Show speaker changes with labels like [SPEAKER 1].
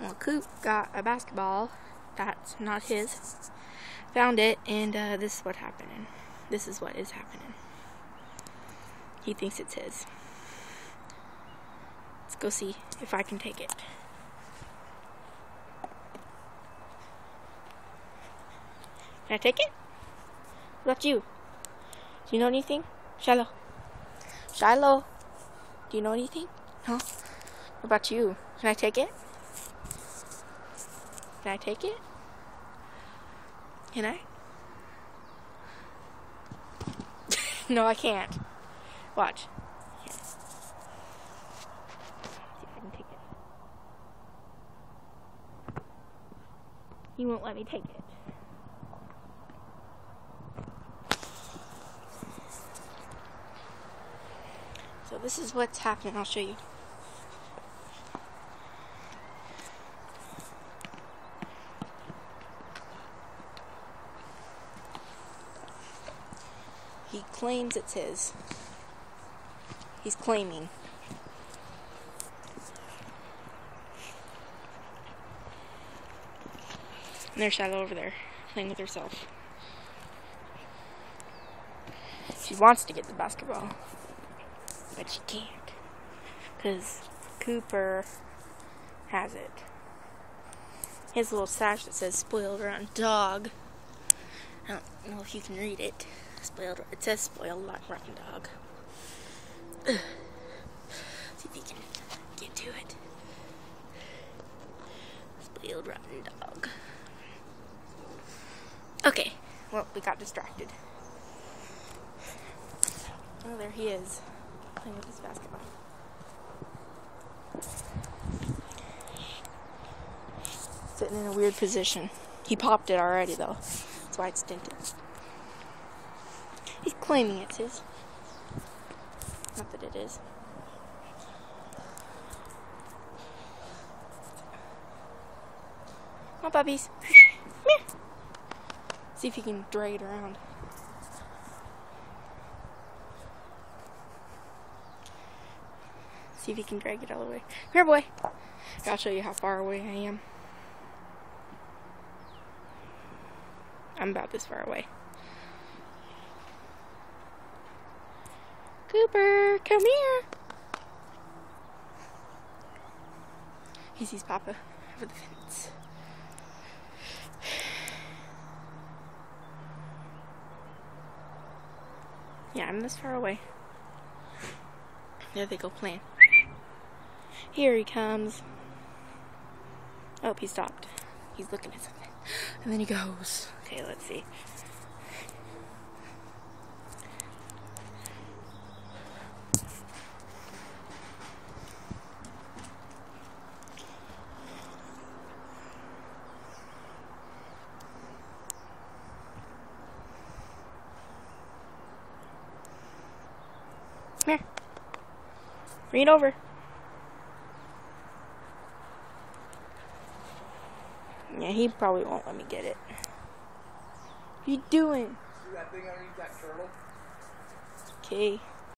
[SPEAKER 1] Well, Coop got a basketball that's not his. Found it, and uh, this is what happened. This is what is happening. He thinks it's his. Let's go see if I can take it. Can I take it? What about you? Do you know anything? Shiloh. Shiloh. Do you know anything? No. What about you? Can I take it? Can I take it? Can I? no, I can't. Watch. Here. See if I can take it. He won't let me take it. So this is what's happening. I'll show you. He claims it's his. He's claiming. And there's Shiloh over there, playing with herself. She wants to get the basketball, but she can't. Because Cooper has it. His little sash that says spoiled rotten dog. I don't know if you can read it. Spoiled. It says spoiled rotten dog. See if you can get to it. Spoiled rotten dog. Okay. Well, we got distracted. Oh, there he is, playing with his basketball. Sitting in a weird position. He popped it already, though. That's why it's dented. He's claiming it's his. Not that it is. Come on, puppies. See if you can drag it around. See if you can drag it all the way. Here, boy. I'll show you how far away I am. I'm about this far away. Cooper, come here. He sees Papa over the fence. Yeah, I'm this far away. There they go playing. Here he comes. Oh, he stopped. He's looking at something. And then he goes. Okay, let's see. Come here. It over. Yeah, he probably won't let me get it. What are you doing?
[SPEAKER 2] See that thing underneath that turtle?
[SPEAKER 1] Okay.